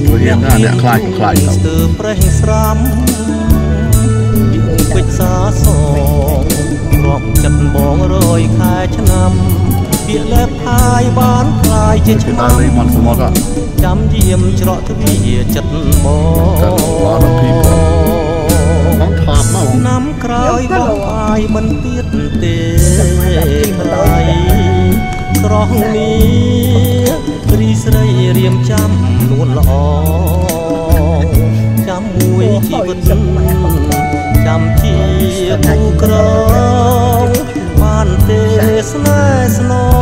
មព្រោះយើងថាអ្នកខ្លាចមិនខ្លាចទៅស្ទើប្រេះស្រាំយើងពេចសាសងរាប់ចិត្តបងរយខែឆ្នាំពាក្យលេបហាយបានខ្លាយជាឆ្នាំមិនសមត់ចាំយាមច្រកទ្វារចិត្តបងកាន់បានពីបងថាមកឆ្នាំក្រោយបងអាយមិនទៀតទេថ្លៃក្រោះនេះ ស្រីស្រីរៀមចាំនួនល្អចាំមួយជីវិតចាំជាគូក្រងបានទេស្នេហ៍ស្នង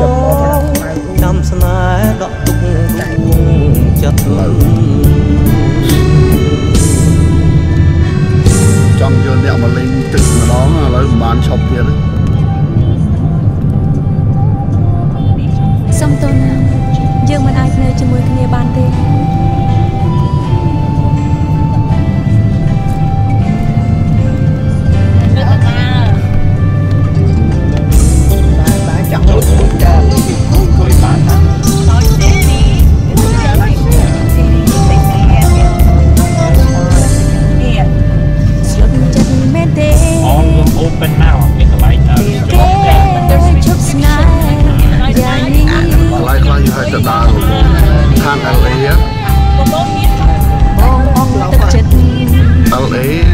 open now មានកន្លែងទៅចូលជប់ស្នេហ៍យ៉ាងនេះកន្លែងខ្លះយូរហើយទៅដល់ខាង LA បងបងមានបងអង្គទឹកចិត្ត LA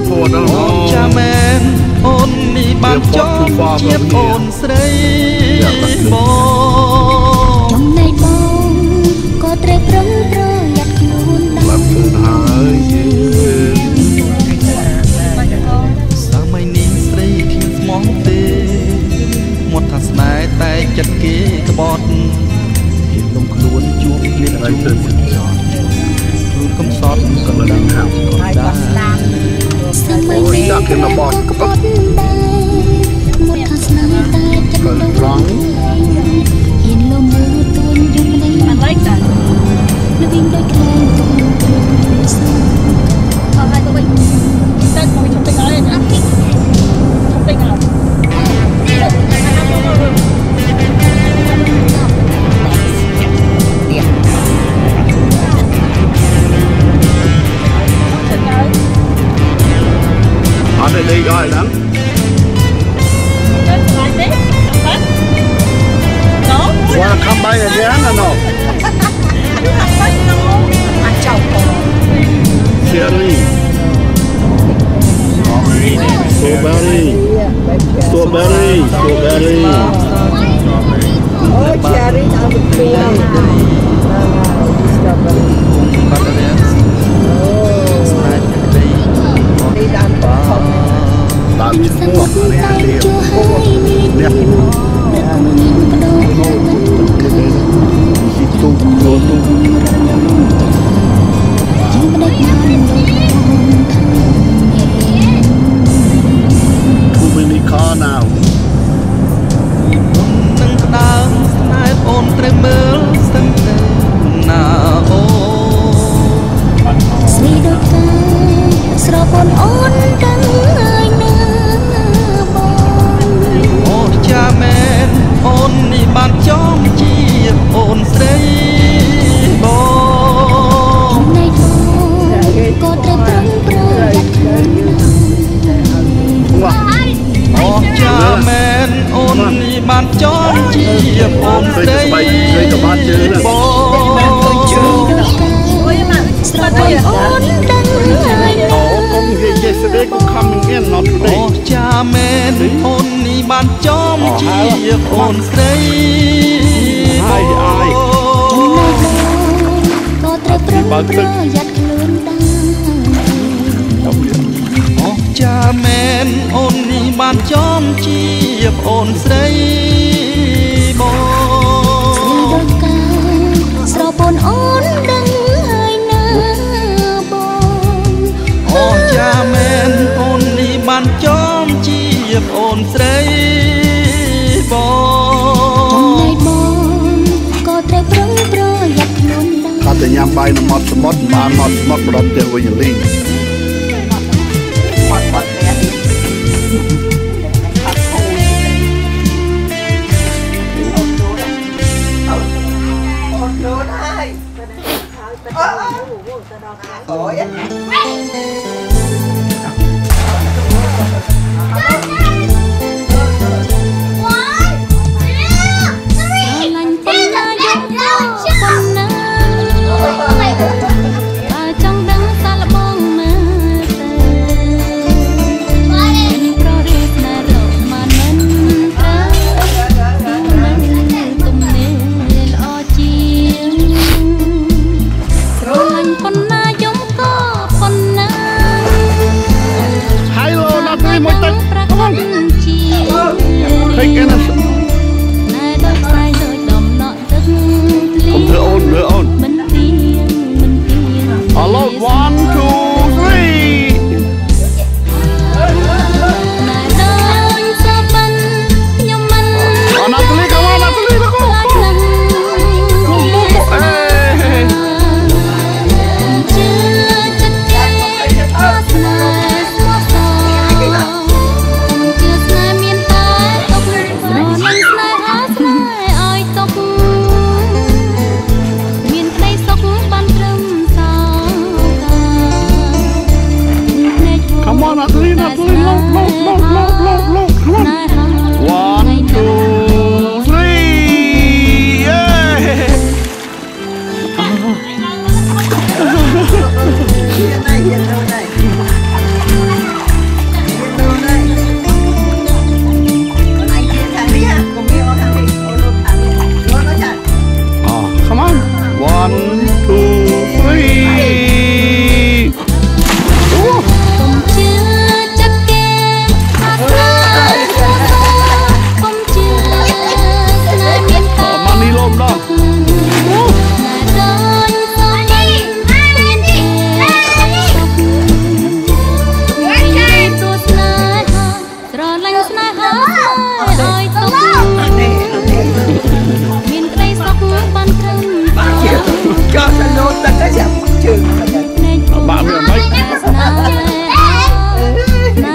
support អូនចាមែនអូននេះបានចំជាអូនស្រីបងចំណែកបងក៏ត្រូវប្រុងប្រយ័ត្នខ្លួនដែរបាត់ខ្លួនហើយសាមៃនេះស្រីខ្ញុំស្មងទេមកថាស្នេហ៍តែចិត្តគេក្បត់ជាលំខ្លួនជួបគ្នាជួបខ្លួនកំសត់ក៏ដឹងហើយក៏ស្ដាប់ Ngồi đã I like that. The way said, we took the guy. thì đi rồi lắm qua khắp bay là giá là nổ ăn chồng Cherry Strawberry Strawberry Strawberry Oh cherry dami sa buwa. Ano yan, Leo? Leo. Ito, Leo. ត់ទេអូចាមែនអូននេះបានចំជាអូនស្រីហើយអាយក៏ត្រូវប្រឹងប្រយ័ត្នខ្លួនដែរអូចាមែនអូននេះបានចំជាអូនស្រី តែញ៉ាំបាយនៅមាត់សមុទ្របានមាត់សមុទ្របរត់ទៅវិញលីងអូយ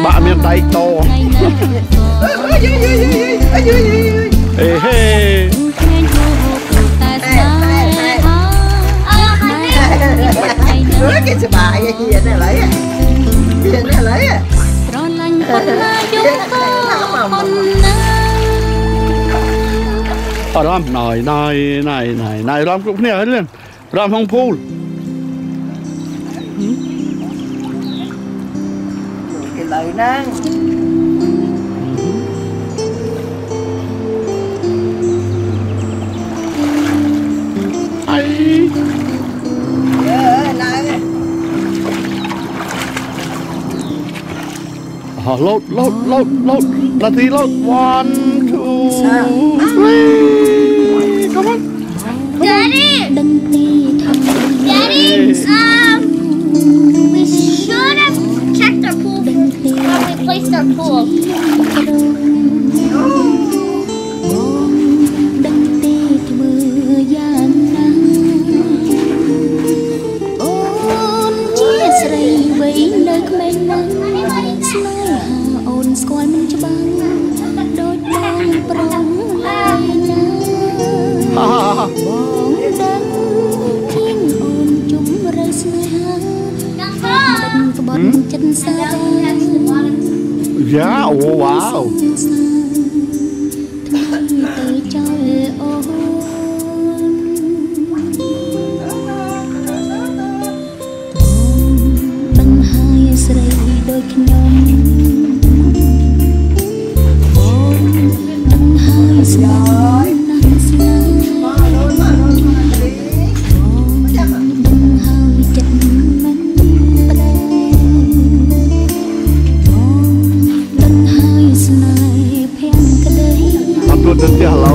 បាក់មានដៃតអេហេគេសบายហៀនឥឡូវហៀនឥឡូវត្រឡាញ់ប៉ុនណាយំក៏ប៉ុនណាអរំណយណយណយណយរំគ្រប់គ្នាហើយលឿនរំហងភូល nâng Oh, load, load, load, load. Let me load. One, two, three. Come on. Come Daddy. On. Daddy. Um. placed our pool. Mm-hmm. Yeah! oh wow. 掉了。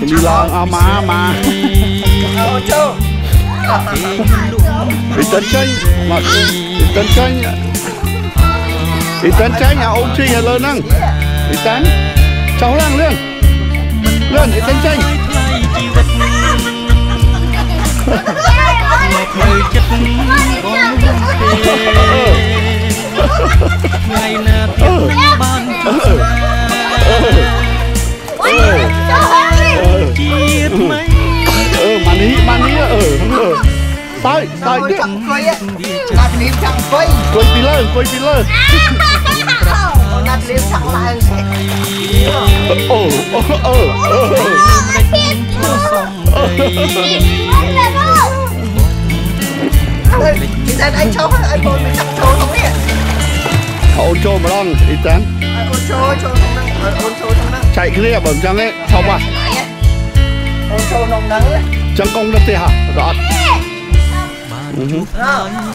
លីឡើងអស់មកមកអូចូលអ៊ីតានចេញមកអ៊ីតានចេញអ៊ីតានចេញអាអូនជីឥឡូវហ្នឹងអ៊ីតានចុះឡើងលឿនលឿនអ៊ីតានចេញថ្លៃជីវិតមកនៅចិត្តបងទេថ្ងៃណាទៀតនឹងបានជួ Tay, tay đi. Nạt liếm chẳng quay. Quay phi lên quay phi lơ. Nạt liếm chẳng lại. Ồ, ồ, ồ, ồ. Thì ra anh cho anh bốn mình chẳng trốn không biết. Ô chô mà lon, ít chán. Ô chô, chô không năng, ô chô không năng. Chạy kia bẩm trăng ấy, xong à. ôn chô nồng nắng. Chẳng công đất thế hả? rồi mm -hmm.